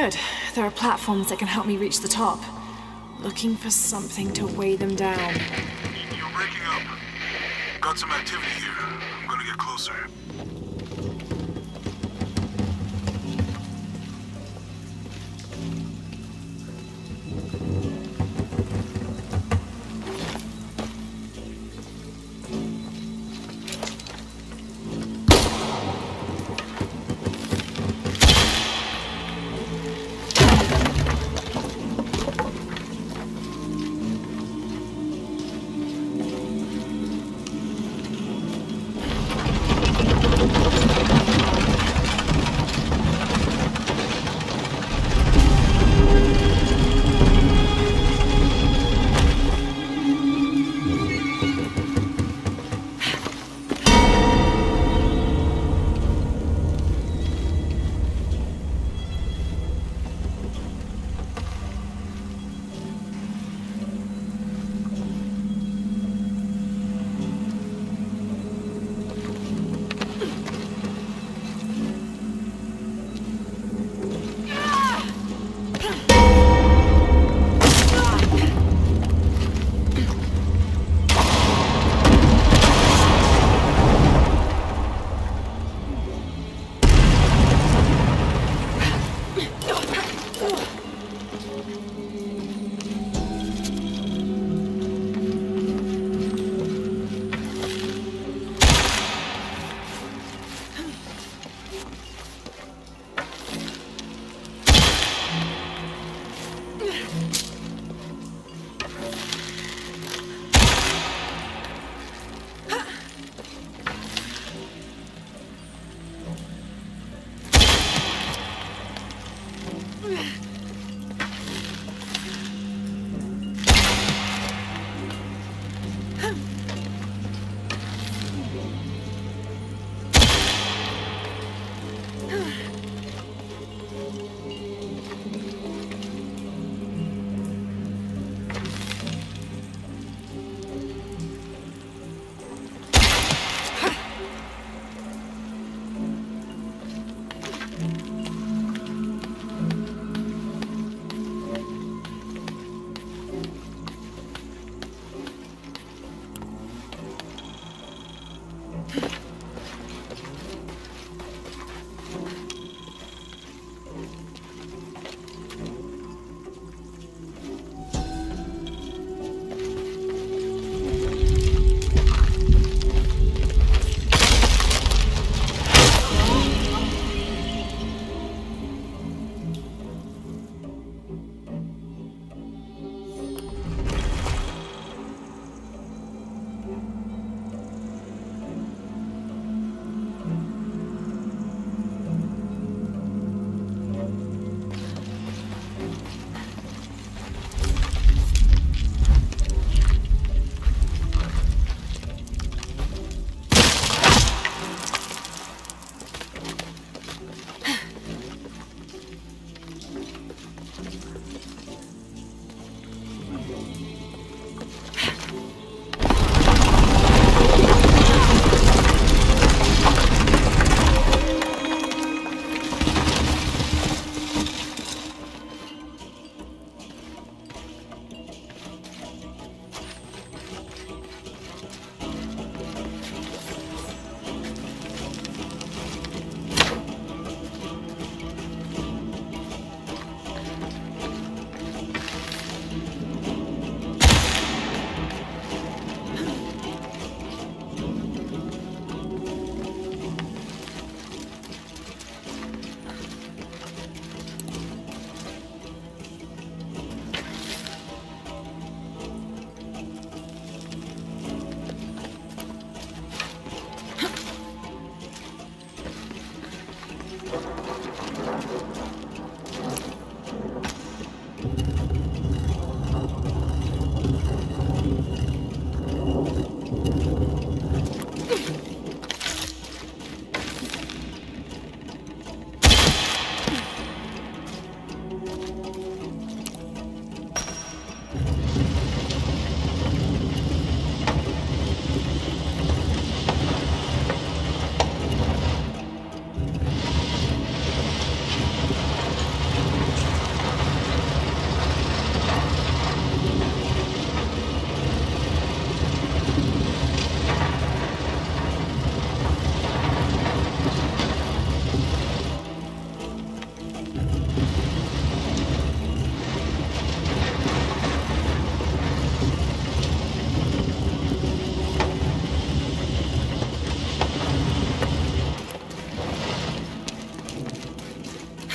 Good. There are platforms that can help me reach the top. Looking for something to weigh them down. You're breaking up. Got some activity here. I'm gonna get closer.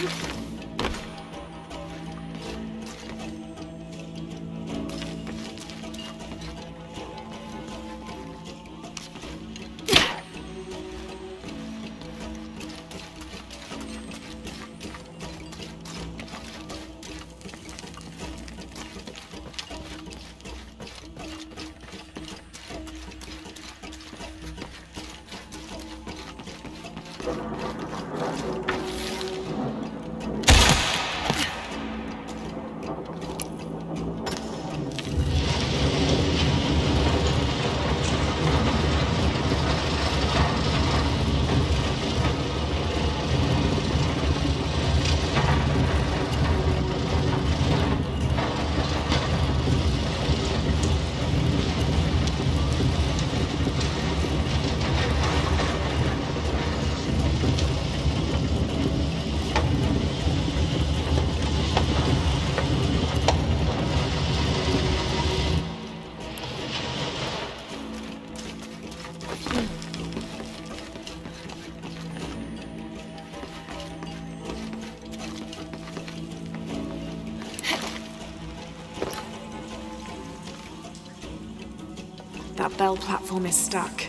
you That bell platform is stuck.